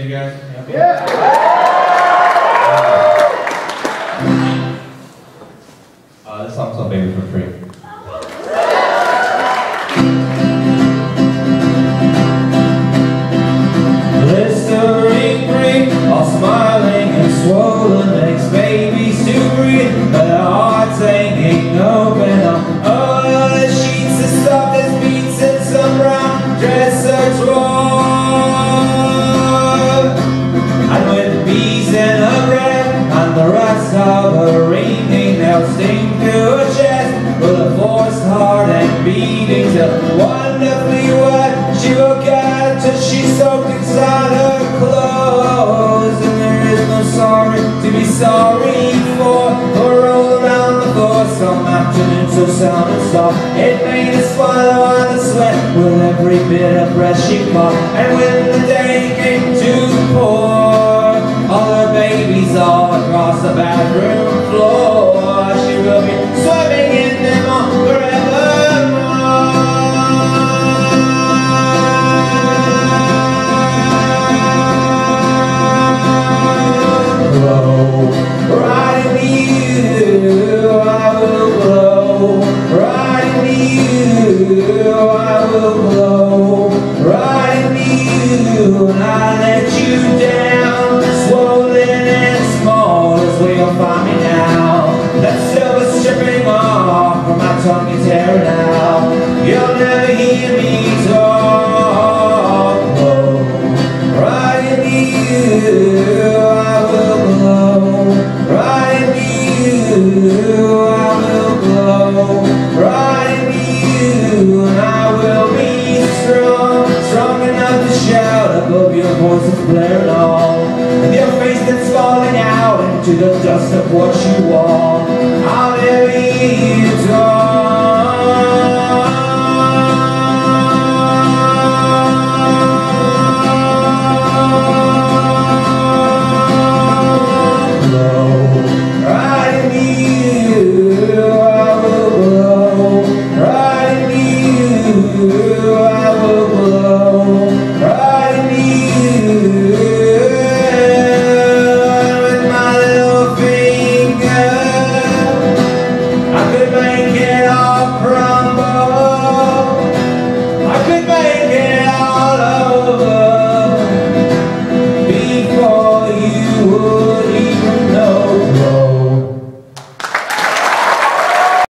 guys? Yeah. Uh, this song's called Baby for Pree. The rest of her ringing, they'll sting to her chest with a forced heart and beating till wonderfully wet she will get till she's soaked inside her clothes. And there is no sorry to be sorry for, or roll around the floor some afternoon so sound and soft. It made her swallow on the sweat with every bit of breath she caught. And when the day came to pour, bathroom floor, she will be swimming in them forevermore. Right in tongue is tearing out. You'll never hear me talk. Blow right in you, I will right in you, I will right in you, and I will be strong, strong enough to shout above your voice that's blaring on, and your face that's falling out into the dust of what you. you.